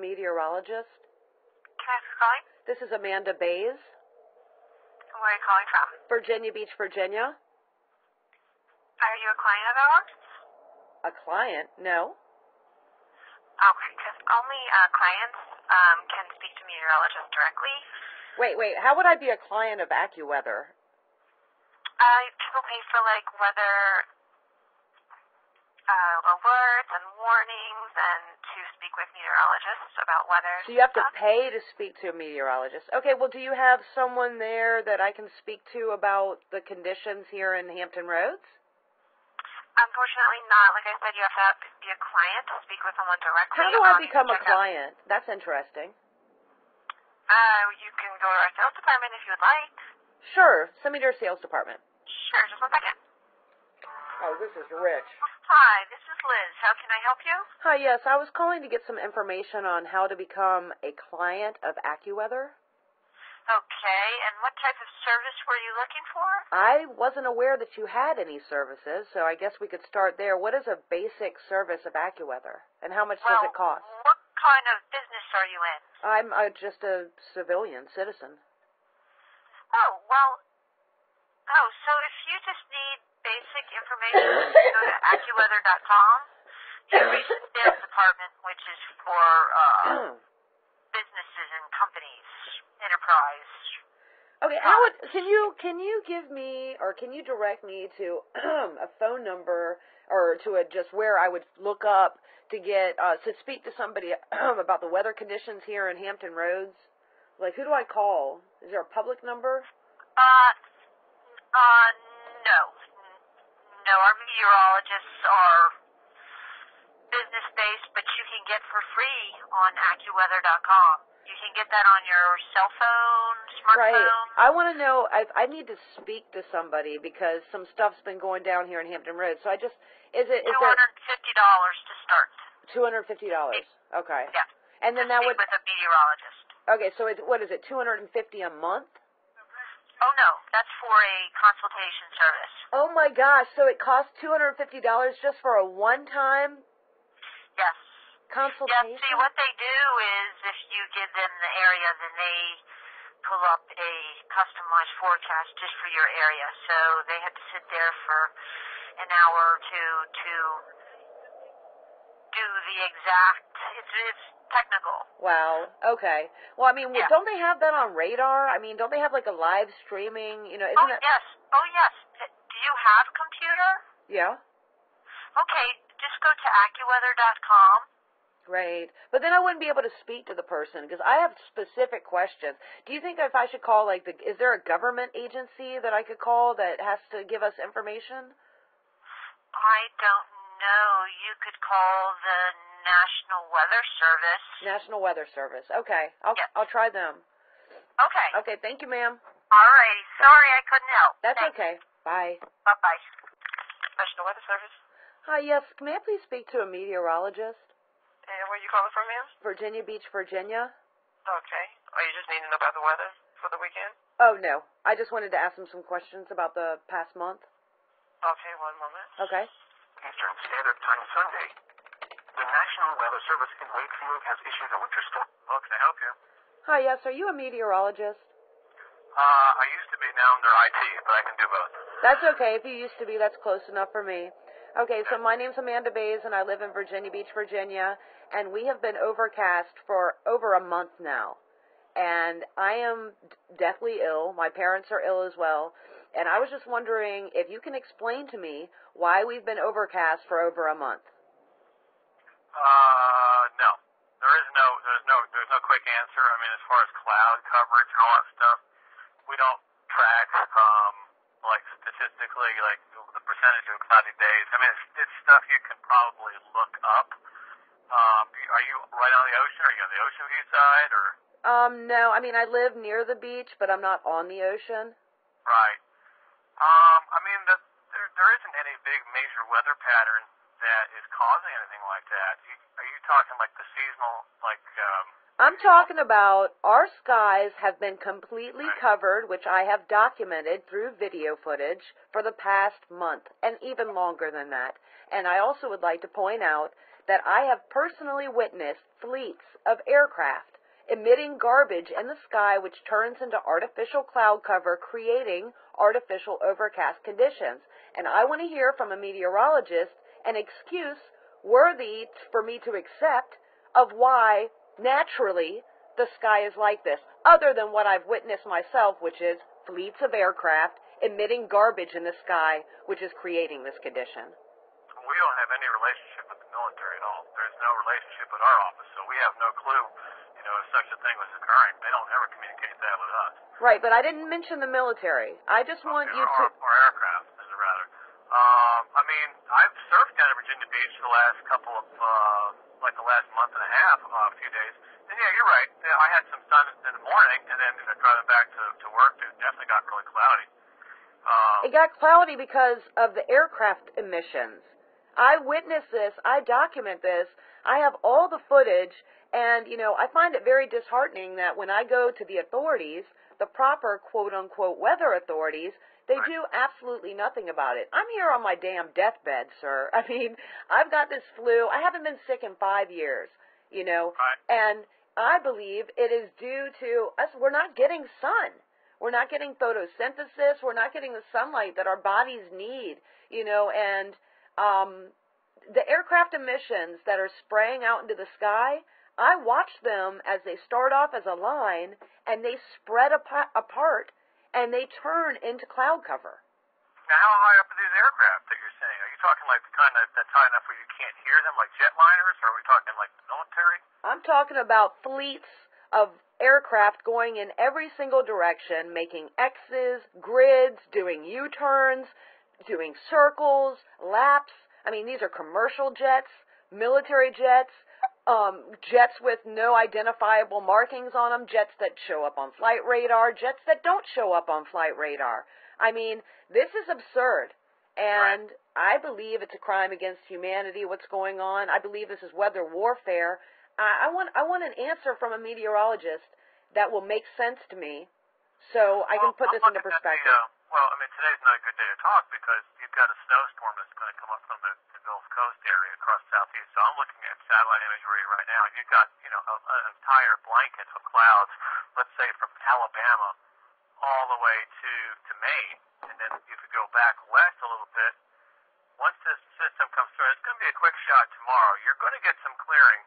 meteorologist? Can I ask who's calling? This is Amanda Baise, Where are you calling from? Virginia Beach, Virginia. Are you a client of ours? A client? No. Okay, because only uh, clients um, can speak to meteorologists directly. Wait, wait, how would I be a client of AccuWeather? Uh, people pay for like weather uh, alerts and warnings and speak with meteorologists about weather. So you have to stuff. pay to speak to a meteorologist. Okay, well, do you have someone there that I can speak to about the conditions here in Hampton Roads? Unfortunately, not. Like I said, you have to be a client to speak with someone directly. How do I become a check out- client? That's interesting. Uh, you can go to our sales department if you would like. Sure, send me to your sales department. Sure, just one second. Oh, this is rich. Hi, this is Liz. How can I help you? Hi, yes, I was calling to get some information on how to become a client of AccuWeather. Okay, and what type of service were you looking for? I wasn't aware that you had any services, so I guess we could start there. What is a basic service of AccuWeather, and how much well, does it cost? what kind of business are you in? I'm uh, just a civilian citizen. Oh, well, oh, so if you just need basic information, you can go to AccuWeather.com. The sales department, which is for uh, businesses and companies, enterprise. okay, how would, can you can you give me or can you direct me to a phone number or to a just where I would look up to get uh, to speak to somebody about the weather conditions here in Hampton Roads? Like, who do I call? Is there a public number? Uh, uh. No, our meteorologists are business based, but you can get for free on AccuWeather.com. You can get that on your cell phone, smartphone. Right. I want to know. I I need to speak to somebody because some stuff's been going down here in Hampton Roads. So I just is it is Two hundred fifty dollars to start. two hundred fifty dollars? Okay. Yeah. And then that would with a meteorologist. okay. So it, what is it? Two hundred and fifty a month? Oh no, that's for a consultation service. Oh my gosh! So it costs two hundred and fifty dollars just for a one-time Yes. Yeah, see, what they do is if you give them the area, then they pull up a customized forecast just for your area. So they have to sit there for an hour or two to do the exact, it's, it's technical. Wow. Okay. Well, I mean, Yeah. don't they have that on radar? I mean, don't they have like a live streaming? You know, Oh, isn't it? yes. Oh, yes. Do you have a computer? Yeah. Okay, just go to AccuWeather.com. Great. But then I wouldn't be able to speak to the person because I have specific questions. Do you think if I should call like the is there a government agency that I could call that has to give us information? I don't know. You could call the National Weather Service. National Weather Service. Okay. I'll Yes. I'll try them. Okay. Okay, thank you, ma'am. All right. Sorry I couldn't help. That's Thanks. okay. Bye. Bye-bye. National Weather Service. Hi, yes. May I please speak to a meteorologist? And where are you calling from, ma'am? Virginia Beach, Virginia. Okay. Are you just needing to know about the weather for the weekend? Oh no. I just wanted to ask him some questions about the past month. Okay, one moment. Okay. Eastern Standard Time Sunday. The National Weather Service in Wakefield has issued a winter storm. How can I help you? Hi, yes. Are you a meteorologist? Uh, I used to be now I'm under IT, but I can do both. That's okay. If you used to be, that's close enough for me. Okay, so my name's Amanda Baise, and I live in Virginia Beach, Virginia, and we have been overcast for over a month now. And I am d- deathly ill. My parents are ill as well. And I was just wondering if you can explain to me why we've been overcast for over a month. Uh, no. There is no, there's no, there's no quick answer. I mean, as far as cloud coverage and all that stuff, we don't track, um, like statistically, like the percentage of cloudy days. I mean, it's, it's stuff you can probably look up. Um, are you right on the ocean? Are you on the ocean view side or? Um, no, I mean, I live near the beach, but I'm not on the ocean. Right. Um, I mean, the, there, there isn't any big major weather pattern that is causing anything like that. Are you talking like the seasonal, like um, I'm talking about our skies have been completely covered, which I have documented through video footage for the past month and even longer than that. And I also would like to point out that I have personally witnessed fleets of aircraft emitting garbage in the sky which turns into artificial cloud cover creating artificial overcast conditions. And I want to hear from a meteorologist an excuse worthy for me to accept of why naturally the sky is like this, other than what I've witnessed myself, which is fleets of aircraft emitting garbage in the sky, which is creating this condition. We don't have any relationship with the military at all. There's no relationship at our office, so we have no clue, you know, if such a thing was occurring. They don't ever communicate that with us. Right, but I didn't mention the military. I just want okay, you or, to. Or aircraft, as a rather. Um, I mean, I've surfed down at Virginia Beach the last couple of, uh, like the last month and a half, uh, a few days. And yeah, you're right. I had some sun in the morning, and then driving back to, to work, it definitely got really cloudy. Um, It got cloudy because of the aircraft emissions. I witnessed this. I document this. I have all the footage, and you know, I find it very disheartening that when I go to the authorities, the proper quote unquote weather authorities, they do absolutely nothing about it. I'm here on my damn deathbed, sir. I mean, I've got this flu. I haven't been sick in five years, you know, Right. and I believe it is due to us. We're not getting sun. We're not getting photosynthesis. We're not getting the sunlight that our bodies need, you know, and um, the aircraft emissions that are spraying out into the sky, I watch them as they start off as a line and they spread apa- apart and they turn into cloud cover. now, how high up are these aircraft that you're saying? Are you talking like the kind of that's high enough where you can't hear them, like jetliners, or are we talking like the military? I'm talking about fleets of aircraft going in every single direction, making X's, grids, doing U-turns, doing circles, laps. I mean, these are commercial jets, military jets, um, jets with no identifiable markings on them, jets that show up on flight radar, jets that don't show up on flight radar. I mean, this is absurd. And I believe it's a crime against humanity what's going on. I believe this is weather warfare. I, I want I want an answer from a meteorologist that will make sense to me so I can put this into at the, perspective. uh, well, I mean, today's not a good day to talk because you've got a snowstorm that's going to come up from the, Coast area across southeast. So I'm looking at satellite imagery right now, you've got, you know, a, an entire blanket of clouds, let's say from Alabama all the way to, to Maine. And then if you go back west a little bit, once this system comes through, it's going to be a quick shot tomorrow. You're going to get some clearing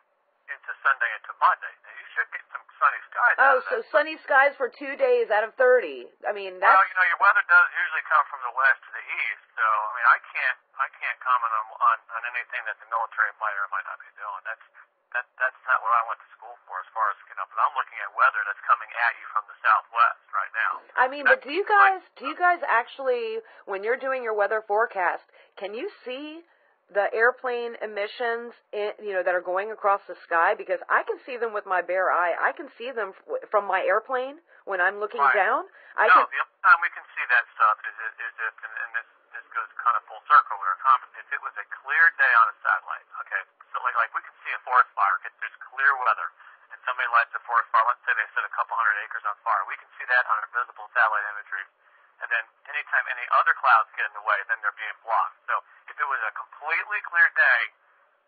into Sunday into Monday. And you should get some sunny skies. out Oh, so sunny skies for two days out of 30. I mean, Well, you know, your weather does usually come from the west to the east, so I mean, I can't, I can't comment on on, on anything that the military might or might not be doing. That's that that's not what I went to school for, as far as you know. But I'm looking at weather that's coming at you from the southwest right now. I mean, but do you guys do you guys actually when you're doing your weather forecast, can you see the airplane emissions in, you know that are going across the sky because I can see them with my bare eye. I can see them from my airplane when I'm looking Right. down. I no, can the time we can see that stuff is is, is if, and, and this this goes kind of full circle or a comment. If it was a clear day on a satellite, okay, so like like we can see a forest fire. If there's clear weather and somebody lights a forest fire, let's say they set a couple hundred acres on fire, we can see that on our visible satellite imagery. And then anytime any other clouds get in the way, then they're being blocked. So if it was a completely clear day,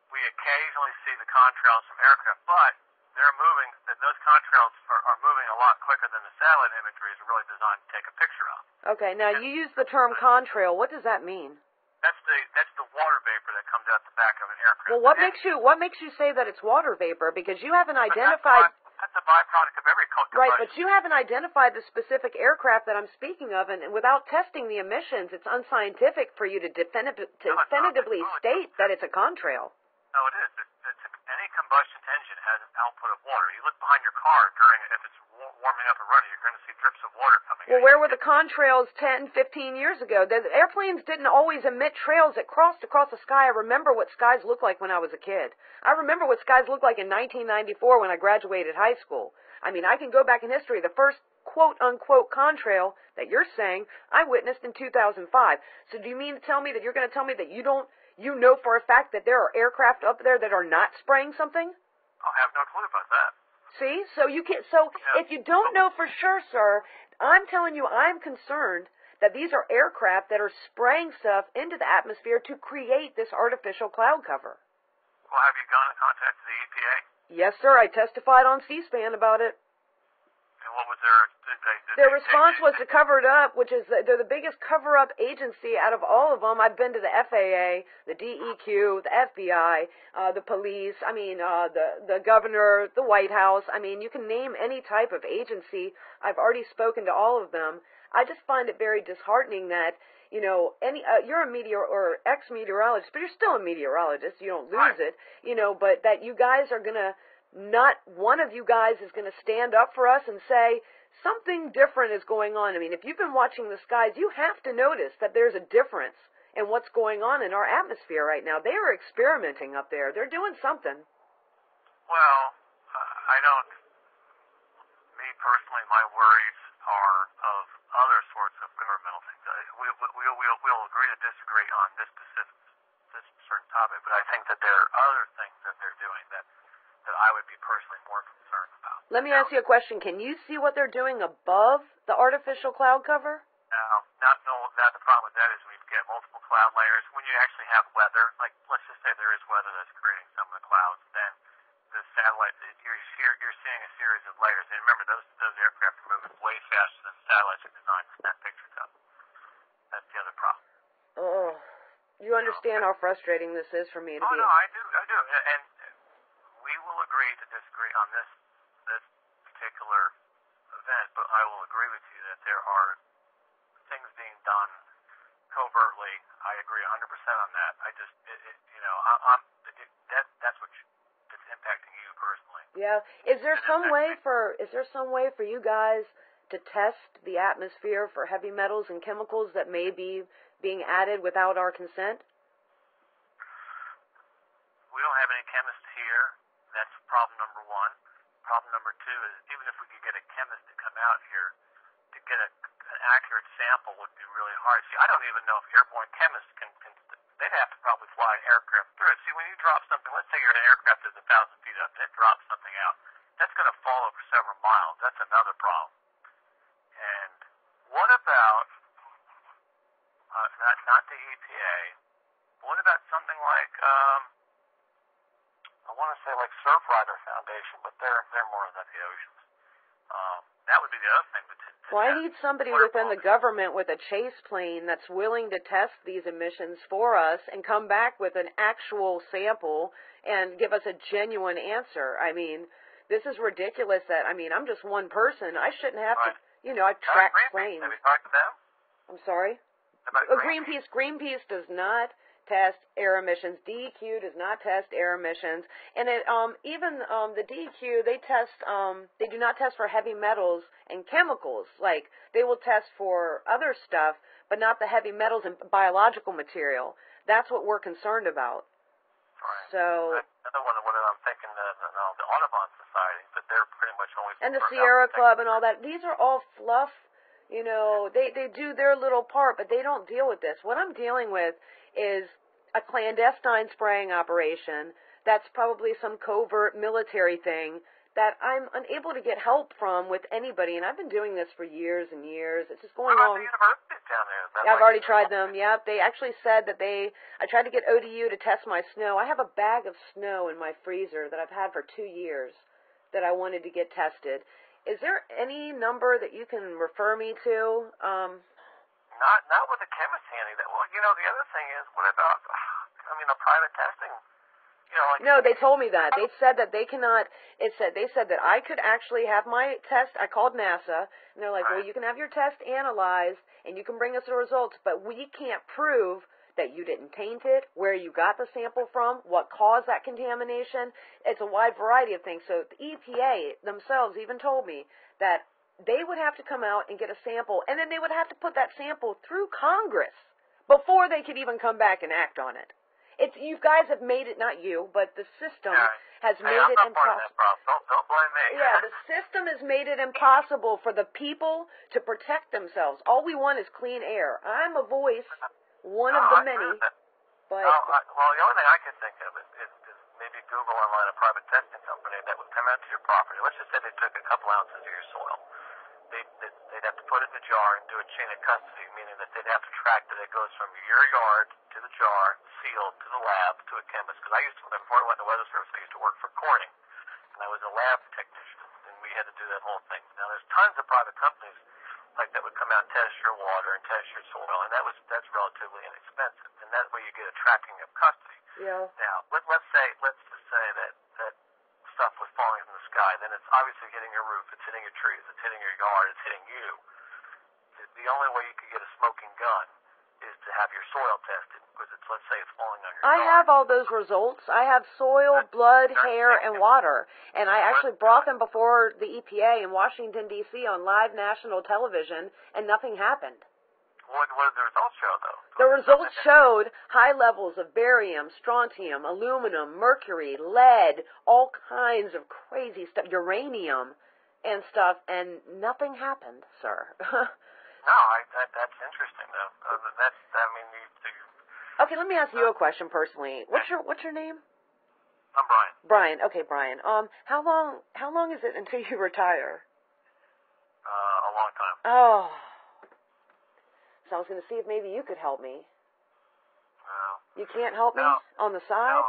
we occasionally see the contrails from aircraft, but they're moving. that Those contrails are, are moving a lot quicker than the satellite imagery is really designed to take a picture of. Okay, now you use the term contrail. What does that mean? That's the that's the water vapor that comes out the back of an aircraft. Well, what And makes you what makes you say that it's water vapor because you haven't identified That's a byproduct of every combustion. Right, but you haven't identified the specific aircraft that I'm speaking of, and, and without testing the emissions, it's unscientific for you to, definitive, to No, definitively not. state that it's a contrail. No, it is. It's, it's any combustion engine has an output of water. You look behind your car during if it's wa- warming up and running, you're going to see drips of water coming. Well, in. Where were the contrails 10, 15 years ago? The airplanes didn't always emit trails that crossed across the sky. I remember what skies looked like when I was a kid. I remember what skies looked like in 1994 when I graduated high school. I mean, I can go back in history. The first quote unquote contrail that you're saying I witnessed in 2005. So do you mean to tell me that you're going to tell me that you don't, you know for a fact that there are aircraft up there that are not spraying something? I have no clue about that. See, so you can't. So Yeah. if you don't know for sure, sir, I'm telling you, I'm concerned that these are aircraft that are spraying stuff into the atmosphere to create this artificial cloud cover. Well, have you gone in contact with the EPA? Yes, sir. I testified on C-SPAN about it. And what was their did they, did Their they response was to cover it up, which is they're the biggest cover-up agency out of all of them. I've been to the FAA, the DEQ, the FBI, uh, the police. I mean, uh, the the governor, the White House. I mean, you can name any type of agency. I've already spoken to all of them. I just find it very disheartening that you know any uh, you're a meteor or ex meteorologist, but you're still a meteorologist. You don't lose it, you know. But that you guys are gonna not one of you guys is going to stand up for us and say something different is going on. I mean, if you've been watching the skies, you have to notice that there's a difference in what's going on in our atmosphere right now. They are experimenting up there. They're doing something. Well, I don't. Me personally, my worries are of other sorts of governmental things. Uh, We, we, we'll, we'll, we'll agree to disagree on this specific, this certain topic, but I think that there are other things that they're doing that that I would be personally more concerned about. Let me ask you a question. Can you see what they're doing above the artificial cloud cover? Now, not no, that the problem with that is when you get multiple cloud layers. When you actually have weather, like let's just say there is weather that's creating some of the clouds, then the satellite you're you're, you're seeing a series of layers. And remember, those those aircraft are moving way faster than satellites are designed to snap pictures of. That's the other problem. Oh, you understand how frustrating this is for me to Oh be. no, I do, I do, and, and we will agree to disagree on this this particular event, but I will agree with you that there are things being done covertly. I agree 100% on that. I just, it, it, you know, I, I'm it, that that's what you, that's impacting you personally. Yeah. Is there some way for is there some way for you guys to test the atmosphere for heavy metals and chemicals that may be being added without our consent? We don't have any chemists here. That's problem number one. Problem number two is even if we could get a chemist to come out here to get a, an accurate sample would be really hard. See, I don't even know if airborne chemists can, can they'd have to probably fly an aircraft through it. See, when you drop something, let's say you're in an aircraft that's a thousand feet up, and it drops something out, that's going to fall over several miles. That's another problem. And what about uh, not not the EPA? What about something like um, I want to say like Surfrider Foundation, but they're they're more than the oceans. Um, that would be the other thing. But to, to Well, I need somebody within the government with a chase plane that's willing to test these emissions for us and come back with an actual sample and give us a genuine answer. I mean, this is ridiculous that I mean, I'm just one person. I shouldn't have to, you know, I track Greenpeace, planes. Have you talked to them I'm sorry? about Uh, Greenpeace Greenpeace does not test air emissions. DEQ does not test air emissions, and it um even um the DEQ they test um they do not test for heavy metals and chemicals. Like they will test for other stuff, but not the heavy metals and biological material. That's what we're concerned about. Right. So Another one, what I'm thinking, the, the, the Audubon Society, but they're pretty much only and the Sierra Club and all that. These are all fluff. You know, they they do their little part, but they don't deal with this. What I'm dealing with is a clandestine spraying operation. That's probably some covert military thing that I'm unable to get help from with anybody. And I've been doing this for years and years. It's just going on. the universities down there? Is that Yeah, I've already tried them. Yep, they actually said that they. I tried to get ODU to test my snow. I have a bag of snow in my freezer that I've had for two years that I wanted to get tested. Is there any number that you can refer me to? Um, Not not with the chemist. Well, you know, the other thing is, what about? I mean, the private testing. You know, like no, they told me that. They said that they cannot. It said they said that I could actually have my test. I called NASA, and they're like, "Well, you can have your test analyzed, and you can bring us the results, but we can't prove that you didn't taint it, where you got the sample from, what caused that contamination. It's a wide variety of things. So the EPA themselves even told me that they would have to come out and get a sample, and then they would have to put that sample through Congress before they could even come back and act on it. It's you guys have made it not you, but the system Yeah. has hey, made I'm it not part of impossible. Don't don't blame me. Yeah, the system has made it impossible for the people to protect themselves. All we want is clean air. I'm a voice, one No, of the agree many. But No, I, well, the only thing I can think of is, is, is maybe Google online a private testing company that would come out to your property. Let's just say they took a couple ounces of your soil. They, they, they'd have to put it in a jar and do a chain of custody, meaning that they'd have to track that it goes from your yard to the jar, sealed to the lab to a chemist. Because I used to, before I went to the Weather Service, I used to work for Corning, and I was a lab technician, and we had to do that whole thing. Now, there's tons of private companies like that would come out and test your water and test your soil, and that was that's relatively inexpensive, and that way you get a tracking of custody. yeah, Now, let, let's say, let's just say that that stuff was falling from the sky. Then it's obviously hitting your roof, it's hitting your trees, it's hitting your yard, it's hitting you. The, the only way you could get a smoking gun is to have your soil tested, because it's let's say it's falling on your I yard. have all those results. I have soil, blood, hair, and water. And I actually brought them before the EPA in Washington, D.C. on live national television, and nothing happened. What, what did the results show, though? The results showed high levels of barium, strontium, aluminum, mercury, lead, all kinds of crazy stuff, uranium and stuff, and nothing happened, sir. No, I, that, that's interesting, though. Uh, that's, I mean, you, you, okay, let me ask you a question personally. What's your what's your name? I'm Brian. Brian. Okay, Brian. Um, how long how long is it until you retire? Uh, a long time. Oh. So I was going to see if maybe you could help me. No. You can't help me on the side?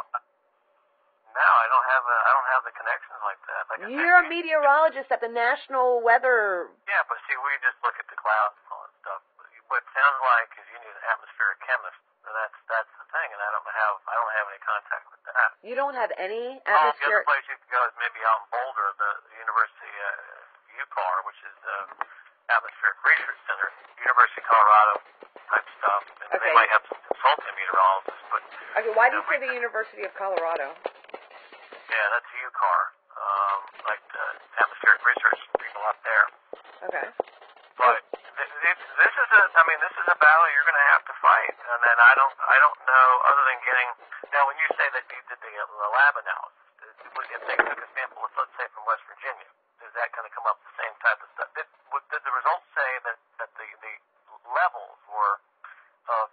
no, I don't have a, I don't have the connections like that. Like You're a meteorologist at the National Weather. Yeah, but see, we just look at the clouds and all that stuff. What it sounds like is you need an atmospheric chemist. And that's that's the thing, and I don't have I don't have any contact with that. You don't have any Oh, the other place you could go is maybe out in Boulder, the, University uh, UCAR, which is the Atmospheric Research Center, University of Colorado type stuff. And Okay. they might have some consulting meteorologists, but Okay, why do you say the University of Colorado? yeah, that's UCAR, um, like the atmospheric research people up there. Okay. But th- th- this is a, I mean, this is a battle you're going to have to fight, and then I don't, I don't know other than getting. Now, when you say that you did the, the lab analysis, if they took a sample, let's say from West Virginia, is that going to come up the same type of stuff? Did, would- did the results say that that the the levels were of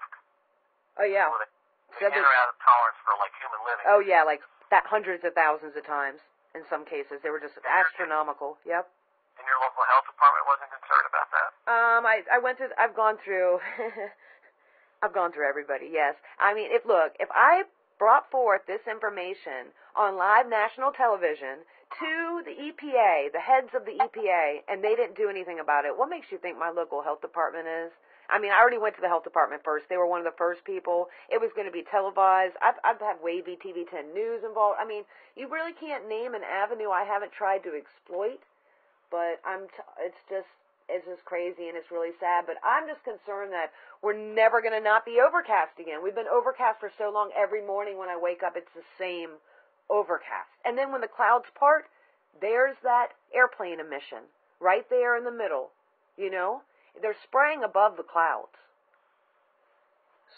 Oh yeah. were they, Said in or out of tolerance for like human living? Oh yeah, like that hundreds of thousands of times in some cases. They were just astronomical. Yep. And your local health department wasn't concerned about that. Um, I I went through. I've gone through. I've gone through everybody. Yes. I mean, if look, if I brought forth this information on live national television to the EPA, the heads of the EPA, and they didn't do anything about it, what makes you think my local health department is? I mean, I already went to the health department first. They were one of the first people. It was going to be televised. I've, I've had Wavy TV 10 News involved. I mean, you really can't name an avenue I haven't tried to exploit but I'm t- it's just it's just crazy and it's really sad. But I'm just concerned that we're never going to not be overcast again. We've been overcast for so long. Every morning when I wake up, it's the same overcast. And then when the clouds part, there's that airplane emission right there in the middle. You know, they're spraying above the clouds.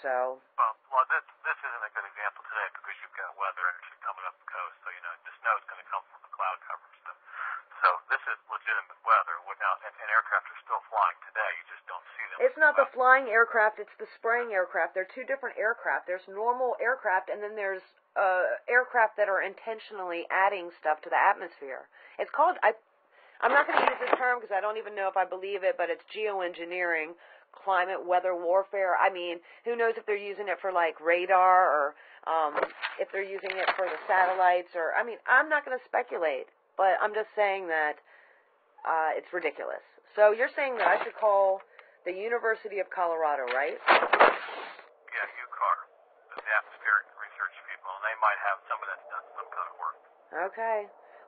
So Well, well, this this isn't a good example today because you've got weather actually coming up the coast, so you know the snow's going to come from the cloud cover and stuff. So this is legitimate weather. Now, and, and aircraft are still flying today. You just don't see them. It's not the flying aircraft, it's the spraying aircraft. They're two different aircraft. There's normal aircraft and then there's uh aircraft that are intentionally adding stuff to the atmosphere. It's called I I'm not going to use this term because I don't even know if I believe it, but it's geoengineering, climate weather warfare. I mean, who knows if they're using it for like radar or um if they're using it for the satellites or I mean, I'm not going to speculate, but I'm just saying that uh, it's ridiculous. So you're saying that I should call the University of Colorado, right? Yeah, UCAR, the atmospheric research people, and they might have some of that done some kind of work. Okay.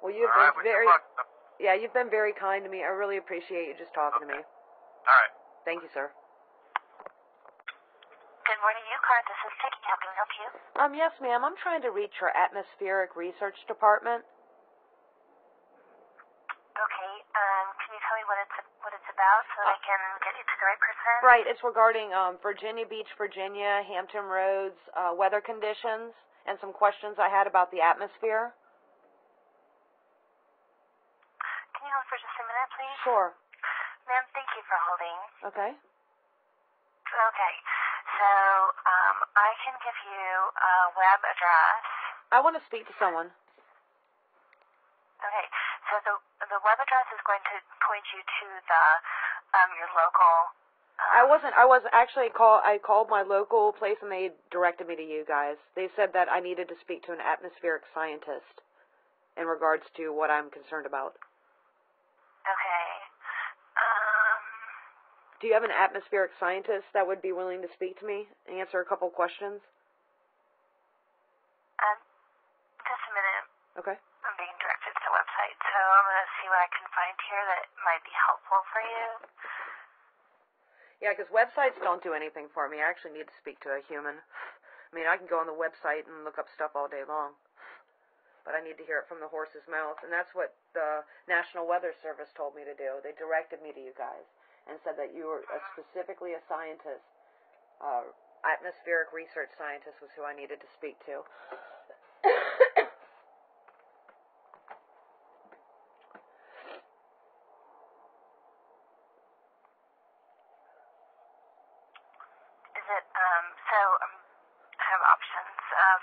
Well, you've All right, been well, very. Yeah, you've been very kind to me. I really appreciate you just talking to me. All right. Thank you, sir. Good morning, UCAR. This is Peggy. How can I help you? Um, yes, ma'am. I'm trying to reach your atmospheric research department. Okay. Um, can you tell me what it's what it's about so that I can get you to the right person? Right. It's regarding um, Virginia Beach, Virginia, Hampton Roads, uh, weather conditions, and some questions I had about the atmosphere. Can you hold for just a minute, please? Sure. Ma'am, thank you for holding. Okay. Okay. So, um, I can give you a web address. I want to speak to someone. Okay, so the the web address is going to point you to the um, your local. Um, I wasn't. I was actually call. I called my local place and they directed me to you guys. They said that I needed to speak to an atmospheric scientist in regards to what I'm concerned about. Okay. Um. Do you have an atmospheric scientist that would be willing to speak to me and answer a couple questions? Um. Just a minute. Okay. I'm being directed to the website, so I'm gonna see what I can find here that might be helpful for you. Yeah, because websites don't do anything for me. I actually need to speak to a human. I mean, I can go on the website and look up stuff all day long, but I need to hear it from the horse's mouth, and that's what the National Weather Service told me to do. They directed me to you guys and said that you were a, specifically a scientist, uh, atmospheric research scientist was who I needed to speak to. Is it um? So um, I have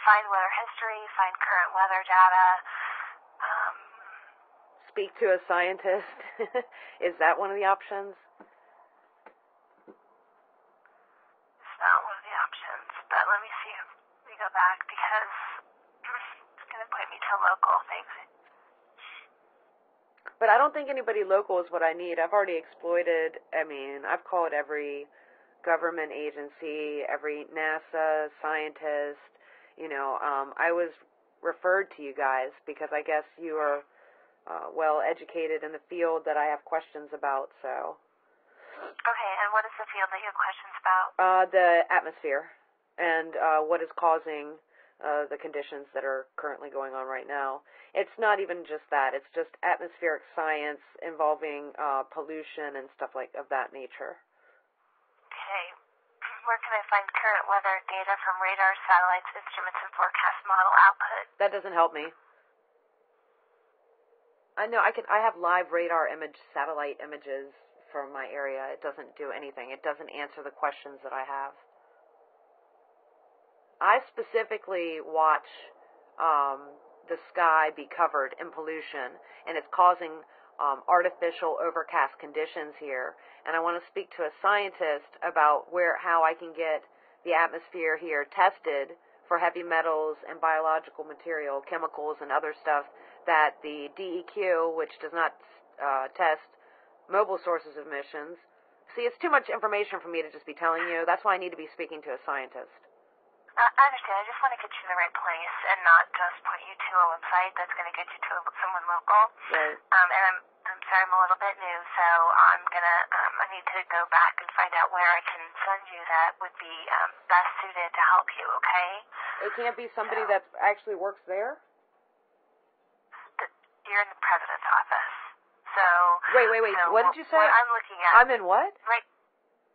find weather history. Find current weather data. Um. speak to a scientist. Is that one of the options? It's not one of the options, but let me see if we go back because it's going to point me to local things. But I don't think anybody local is what I need. I've already exploited, I mean, I've called every government agency, every NASA scientist, you know, um, I was referred to you guys because I guess you are uh, well educated in the field that I have questions about, so. Okay, and what is the field that you have questions about? Uh, the atmosphere and uh, what is causing uh, the conditions that are currently going on right now. It's not even just that. It's just atmospheric science involving uh, pollution and stuff like of that nature. Okay. Where can I find current weather data from radar, satellites, instruments, and forecast model output? That doesn't help me. I know I can. I have live radar image, satellite images from my area. It doesn't do anything. It doesn't answer the questions that I have. I specifically watch um, the sky be covered in pollution, and it's causing um, artificial overcast conditions here. And I want to speak to a scientist about where how I can get the atmosphere here tested for heavy metals and biological material, chemicals, and other stuff that the DEQ, which does not uh, test mobile sources of emissions. See, it's too much information for me to just be telling you. That's why I need to be speaking to a scientist. Uh, I understand. I just want to get you in the right place and not just point you to a website that's going to get you to someone local. Right. Um, and I'm I'm sorry, I'm a little bit new, so I'm gonna um, I need to go back and find out where I can send you that would be um, best suited to help you. Okay. It can't be somebody that actually works there. The- You're in the president's office. So. Wait, wait, wait. so What did you say? I'm looking at. I'm in what? Right,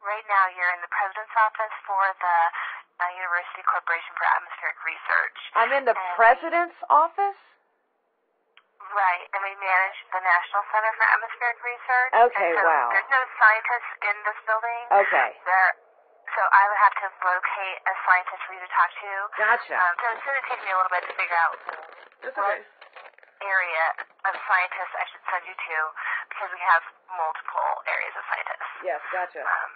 right now, you're in the president's office for the uh, University Corporation for Atmospheric Research. I'm in the And- president's office. Right, and we manage the National Center for Atmospheric Research. Okay, so wow. There's no scientists in this building. Okay. There, so I would have to locate a scientist for you to talk to. Gotcha. Um, so it's going to take me a little bit to figure out That's what area of scientists I should send you to because we have multiple areas of scientists. Yes, gotcha. Um,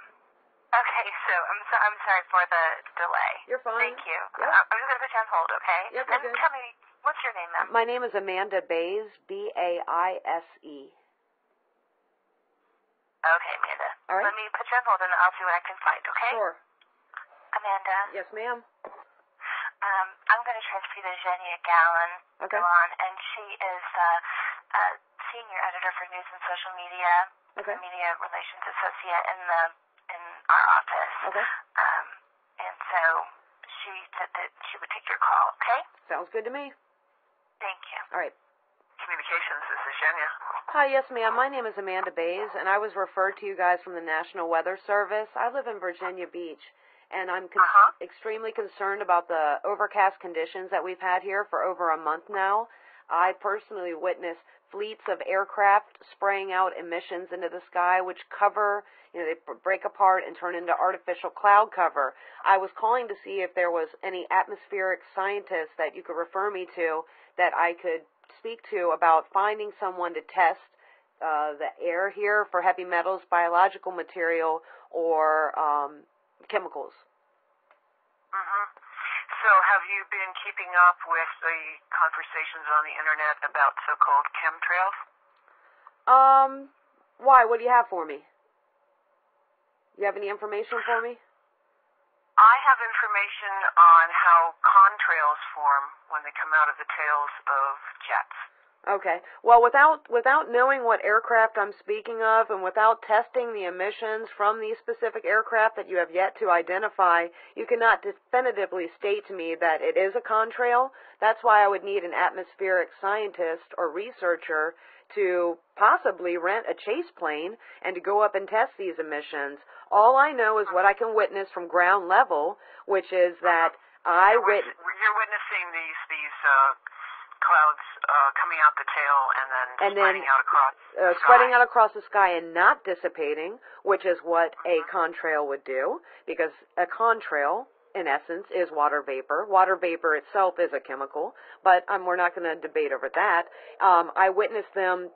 okay, so I'm so, I'm sorry for the delay. You're fine. Thank you. Yep. Uh, I'm just going to put you on hold, okay? Yep, and good. tell me, what's your name, ma'am? My name is Amanda Baise, B A I S E. Okay, Amanda. All right. Let me put you on hold and I'll see what I can find, okay? Sure. Amanda, Yes, ma'am. um, I'm going to transfer you to Zhenya Gallon. Okay. Gallon, and she is uh, uh, senior editor for news and social media, Okay. media relations associate in the our office. Okay. Um, and so she said that she would take your call. Okay. Sounds good to me. Thank you. All right. Communications. This is Zhenya. Hi, yes, ma'am. My name is Amanda Baise, and I was referred to you guys from the National Weather Service. I live in Virginia Beach, and I'm con- Uh-huh. extremely concerned about the overcast conditions that we've had here for over a month now. I personally witnessed fleets of aircraft spraying out emissions into the sky, which cover, you know, they break apart and turn into artificial cloud cover. I was calling to see if there was any atmospheric scientist that you could refer me to that I could speak to about finding someone to test uh, the air here for heavy metals, biological material, or um, chemicals. So, have you been keeping up with the conversations on the internet about so-called chemtrails? Um, why? What do you have for me? You have any information for me? I have information on how contrails form when they come out of the tails of jets. Okay. Well, without without knowing what aircraft I'm speaking of and without testing the emissions from these specific aircraft that you have yet to identify, you cannot definitively state to me that it is a contrail. That's why I would need an atmospheric scientist or researcher to possibly rent a chase plane and to go up and test these emissions. All I know is what I can witness from ground level, which is that I wit- you're witnessing these these uh, clouds uh, coming out the tail and then and spreading then out across uh, spreading out across the sky and not dissipating, which is what a contrail would do, because a contrail, in essence, is water vapor. Water vapor itself is a chemical, but um, we're not going to debate over that. Um, I witnessed them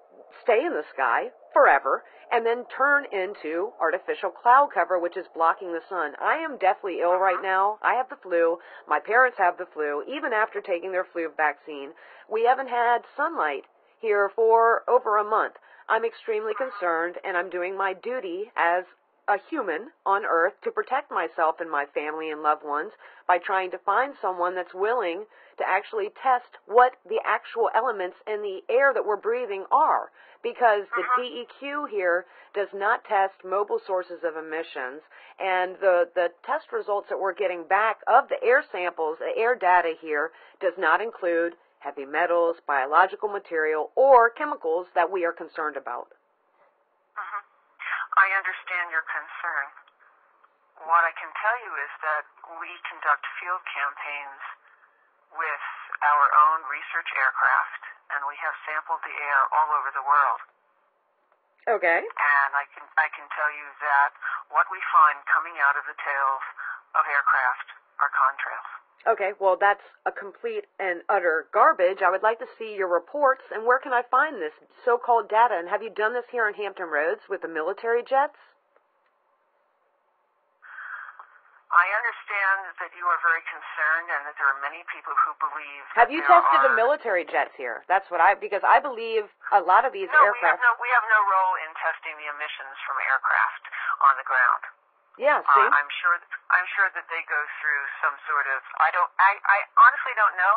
stay in the sky forever and then turn into artificial cloud cover, which is blocking the sun. I am deathly ill right now. I have the flu. My parents have the flu, even after taking their flu vaccine. We haven't had sunlight here for over a month. I'm extremely concerned, and I'm doing my duty as a human on earth to protect myself and my family and loved ones by trying to find someone that's willing to actually test what the actual elements in the air that we're breathing are. Because the uh-huh. DEQ here does not test mobile sources of emissions, and the, the test results that we're getting back of the air samples, the air data here, does not include heavy metals, biological material, or chemicals that we are concerned about. I understand your concern. What I can tell you is that we conduct field campaigns with our own research aircraft, and we have sampled the air all over the world. Okay. And I can I can tell you that what we find coming out of the tails of aircraft are contrails. Okay, well, that's a complete and utter garbage. I would like to see your reports, and where can I find this so called data? And have you done this here on Hampton Roads with the military jets? I understand that you are very concerned and that there are many people who believe. Have you tested are... the military jets here? That's what I, because I believe a lot of these No, we have aircraft. no we have no role in testing the emissions from aircraft on the ground. Yeah, Uh, see? I'm sure I'm sure that they go through some sort of I don't I, I honestly don't know.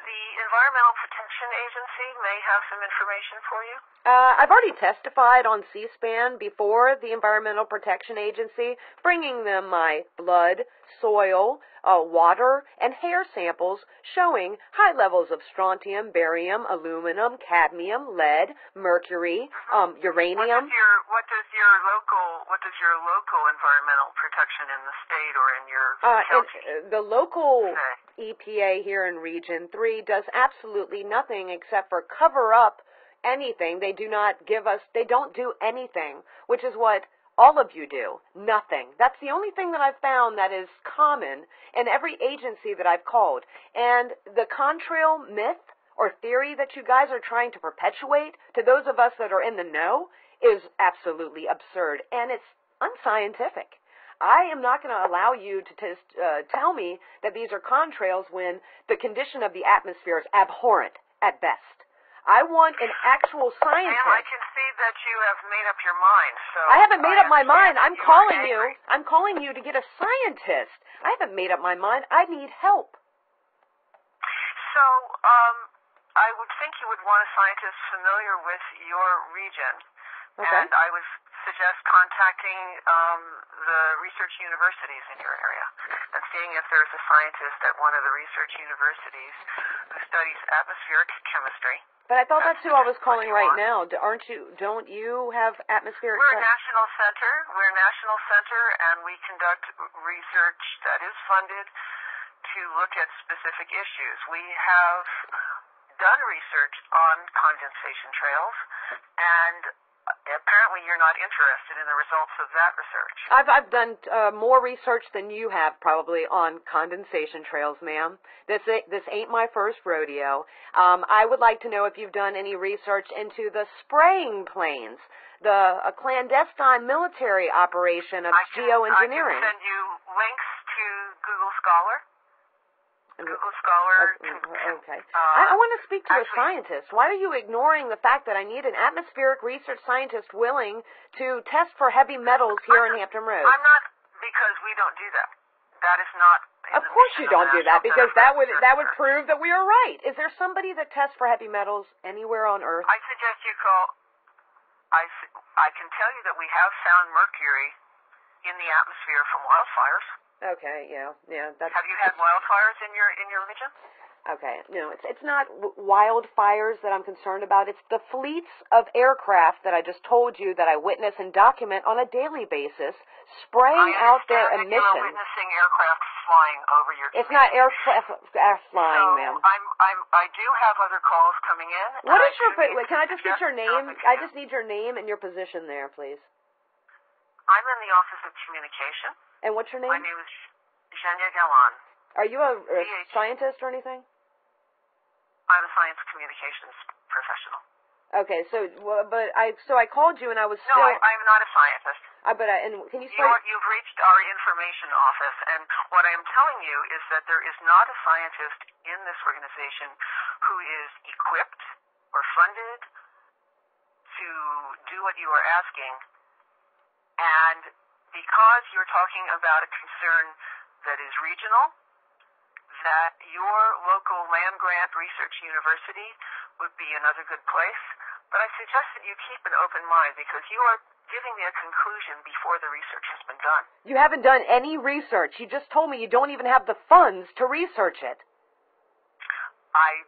The Environmental Protection Agency may have some information for you. Uh, I've already testified on C-SPAN before the Environmental Protection Agency, bringing them my blood, soil, uh, water, and hair samples showing high levels of strontium, barium, aluminum, cadmium, lead, mercury, um, What uranium. does your what does your local what does your local environmental protection in the state or in your Uh, county the local say? EPA here in Region 3 does absolutely nothing except for cover up anything. They do not give us, they don't do anything, which is what all of you do. Nothing. That's the only thing that I've found that is common in every agency that I've called. And the contrail myth or theory that you guys are trying to perpetuate to those of us that are in the know is absolutely absurd and it's unscientific. I am not going to allow you to just, uh, tell me that these are contrails when the condition of the atmosphere is abhorrent at best. I want an actual Ma'am, I can see that you have made up your mind. So I haven't made I up my mind. I'm you calling you. I'm calling you to get a scientist. I haven't made up my mind. I need help. So, um, I would think you would want a scientist familiar with your region. Okay. And I would suggest contacting um, the research universities in your area and seeing if there's a scientist at one of the research universities who studies atmospheric chemistry. But I thought that's who I was calling right now. Aren't you? Don't you have atmospheric? We're a national center. We're a national center, and we conduct research that is funded to look at specific issues. We have done research on condensation trails, and apparently you're not interested in the results of that research. I've I've done uh, more research than you have probably on condensation trails, ma'am. This this ain't my first rodeo. Um, I would like to know if you've done any research into the spraying planes, the a clandestine military operation of I can, geoengineering. I can send you links to Google Scholar. Google Scholar. Okay. can- Mm-hmm. uh, I, I want to speak to a scientist. Why are you ignoring the fact that I need an atmospheric research scientist willing to test for heavy metals here in Hampton Roads? I'm not because we don't do that. That is not. Of course you don't do that because that would that would prove that we are right. Is there somebody that tests for heavy metals anywhere on Earth? I suggest you call. I, I can tell you that we have found mercury in the atmosphere from wildfires. Okay, yeah, yeah, that's Have you had wildfires in your in your region? okay. No, it's it's not wildfires that I'm concerned about. It's the fleets of aircraft that I just told you that I witness and document on a daily basis, spraying out their understand that You are emissions. witnessing aircraft flying over your. It's not aircraft air flying, so ma'am. I'm I'm I do have other calls coming in. What is I your? wait, Can I just get your name? I just need your name and your position there, please. I'm in the Office of Communication. And what's your name? My name? is Zhenya Galan. Are you a, a scientist or anything? I'm a science communications professional. Okay, so but I so I called you and I was No, still. I, I'm not a scientist. I, but I, and can you You spell? are, you've reached our information office, and what I am telling you is that there is not a scientist in this organization who is equipped or funded to do what you are asking. And because you're talking about a concern that is regional, that your local land grant research university would be another good place. But I suggest that you keep an open mind because you are giving me a conclusion before the research has been done. You haven't done any research. You just told me you don't even have the funds to research it. I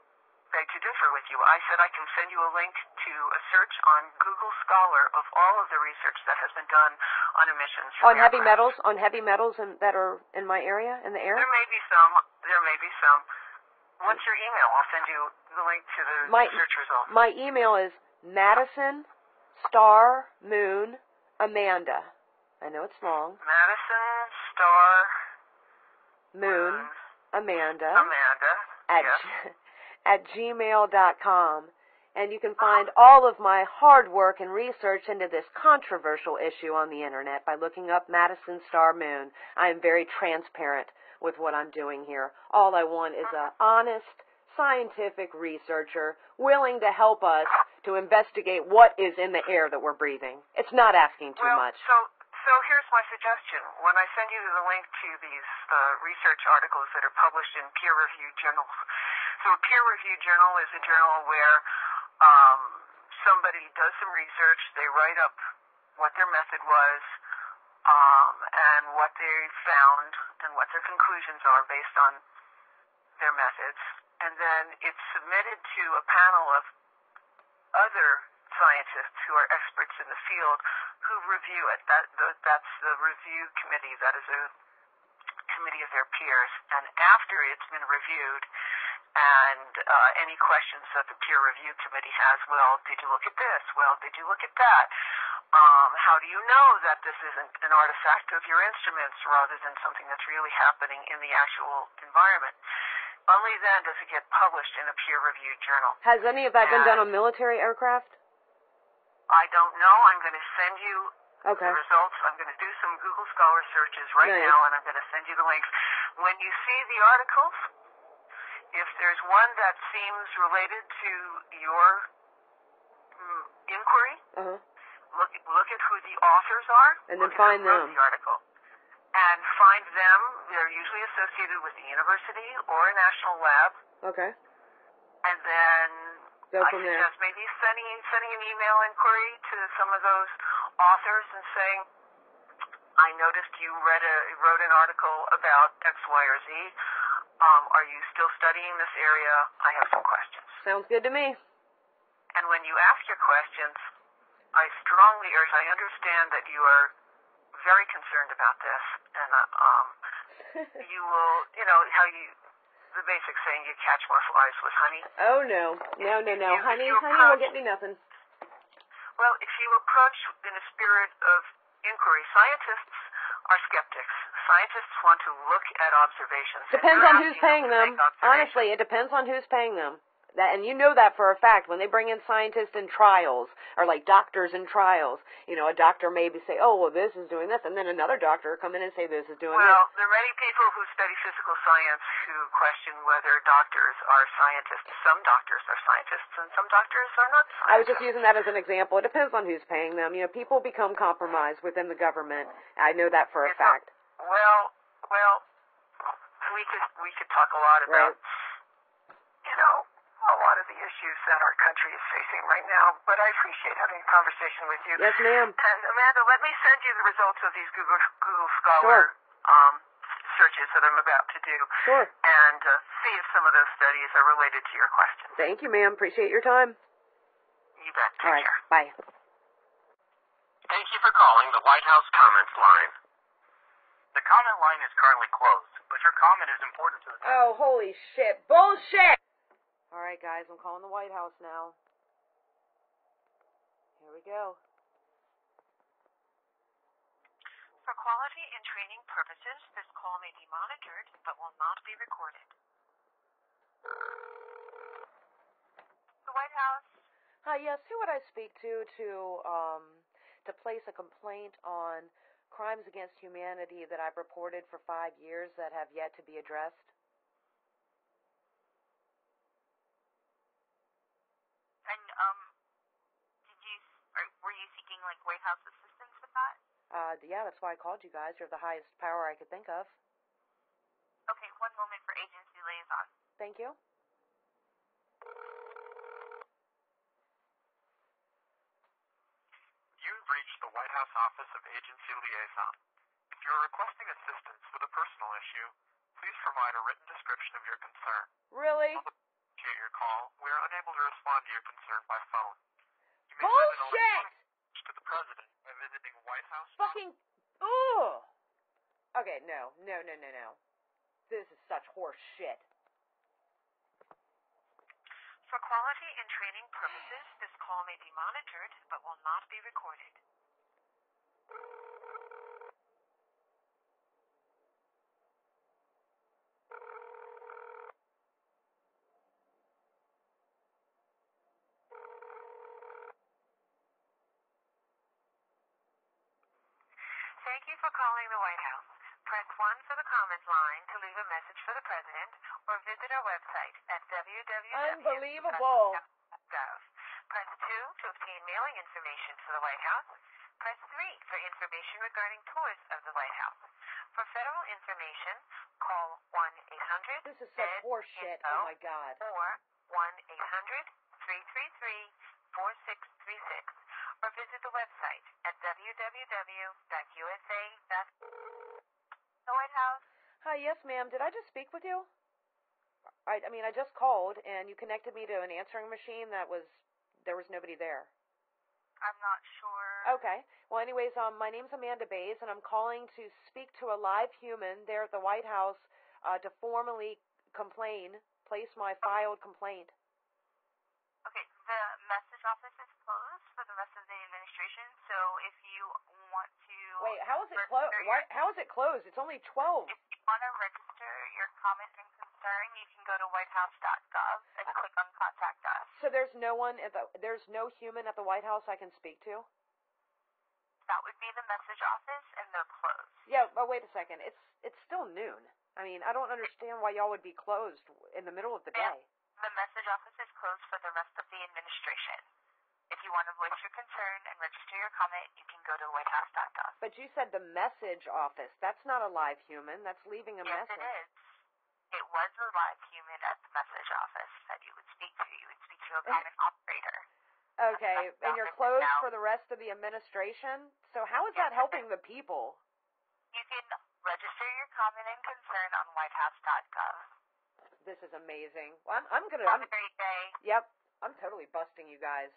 beg to differ with you. I said I can send you a link to a search on Google Scholar of all of the research that has been done on emissions. from On heavy aircraft. metals, on heavy metals in, that are in my area, in the air. There may be some. There may be some. What's your email? I'll send you the link to the My search results. my email is Madison Star Moon Amanda. I know it's long. Madison Star Moon Amanda Amanda. at yes. at gmail.com. And you can find all of my hard work and research into this controversial issue on the internet by looking up Madison Star Moon. I am very transparent with what I'm doing here. All I want is a honest, scientific researcher willing to help us to investigate what is in the air that we're breathing. It's not asking too well, much. So, so here's my suggestion. When I send you the link to these uh, research articles that are published in peer-reviewed journals, so a peer-reviewed journal is a journal where um, somebody does some research, they write up what their method was, um, and what they found, and what their conclusions are based on their methods, and then it's submitted to a panel of other scientists who are experts in the field who review it. That the, that's the review committee. That is a committee of their peers. And after it's been reviewed, and uh, any questions that the peer review committee has, well, did you look at this? Well, did you look at that? Um, how do you know that this isn't an artifact of your instruments rather than something that's really happening in the actual environment? Only then does it get published in a peer-reviewed journal. Has any of that been done on military aircraft? I don't know. I'm going to send you Okay. the results. I'm going to do some Google Scholar searches right Nice. now, and I'm going to send you the links. When you see the articles, if there's one that seems related to your mm, inquiry, Uh-huh. look look at who the authors are, And then find them. the article, and find them. They're usually associated with the university or a national lab, Okay. and then Go I from there. suggest maybe sending sending an email inquiry to some of those authors and saying, "I noticed you read a wrote an article about X, Y, or Z. Um, are you still studying this area? I have some questions." Sounds good to me. And when you ask your questions, I strongly urge. I understand that you are very concerned about this, and uh, um, you will, you know, how you the basic saying, you catch more flies with honey. Oh no, no, no, no, You- honey, you honey will get me nothing. Well, if you approach in a spirit of inquiry, scientists are skeptics. Scientists want to look at observations. Depends on who's paying them. Honestly, it depends on who's paying them. That, and you know that for a fact when they bring in scientists in trials or like doctors in trials. You know, a doctor maybe say, "Oh, well, this is doing this," and then another doctor will come in and say, "This is doing Well, there are many people who study physical science who question whether doctors are scientists. Some doctors are scientists, and some doctors are not scientists. I was just using that as an example. It depends on who's paying them. You know, people become compromised within the government. I know that for a It's a- fact. Well, well, we could we could talk a lot about you know a lot of the issues that our country is facing right now. But I appreciate having a conversation with you. Yes, ma'am. And Amanda, let me send you the results of these Google Google Scholar um, searches that I'm about to do, Sure. and uh, see if some of those studies are related to your questions. Thank you, ma'am. Appreciate your time. You bet. Take All right. care. Bye. Thank you for calling the White House comments line. The comment line is currently closed, but your comment is important to the Oh, holy shit. Bullshit! All right, guys, I'm calling the White House now. Here we go. For quality and training purposes, this call may be monitored but will not be recorded. The White House. Hi, yes, who would I speak to to um to place a complaint on crimes against humanity that I've reported for five years that have yet to be addressed? And um, did you were you seeking like White House assistance with that? Uh, yeah, that's why I called you guys. You're the highest power I could think of. Okay, one moment for agency liaison. Thank you. You've reached the White House Office of Agency Liaison. If you're requesting assistance with a personal issue, please provide a written description of your concern. Really? Appreciate your call. We are unable to respond to your concern by phone. You may send an Bullshit! to the President by visiting White House. Fucking. Ooh! Okay, no, no, no, no, no. This is such horse shit. For quality and training purposes, this call may be monitored but will not be recorded. Thank you. Such horse shit. Oh my god. or 1-800-333-4636 or visit the website at www.usa.gov. The White House. Hi, yes, ma'am. Did I just speak with you? I, I mean, I just called and you connected me to an answering machine that was there was nobody there. I'm not sure. Okay. Well, anyways, um, my name's Amanda Baise, and I'm calling to speak to a live human there at the White House uh, to formally complain, place my filed complaint. Okay, the message office is closed for the rest of the administration, so if you want to Wait, how is it closed? How is it closed? It's only twelve. If you want to register your comment and concern, you can go to whitehouse.gov and click on Contact Us. So there's no one at the there's no human at the White House I can speak to. That would be the message office, and they're closed. Yeah, but wait a second. It's it's still noon. I mean, I don't understand why y'all would be closed in the middle of the day. The message office is closed for the rest of the administration. If you want to voice your concern and register your comment, you can go to whitehouse.gov. But you said the message office. That's not a live human. That's leaving a yes, message. it is. It was a live human at the message office that you would speak to. You would speak to a eh. common operator. Okay, and you're closed for the rest of the administration. So how is that helping the people? You can register your comment and concern on whitehouse.gov. This is amazing. Well, I'm I'm gonna. Have I'm, a great day. yep. I'm totally busting you guys.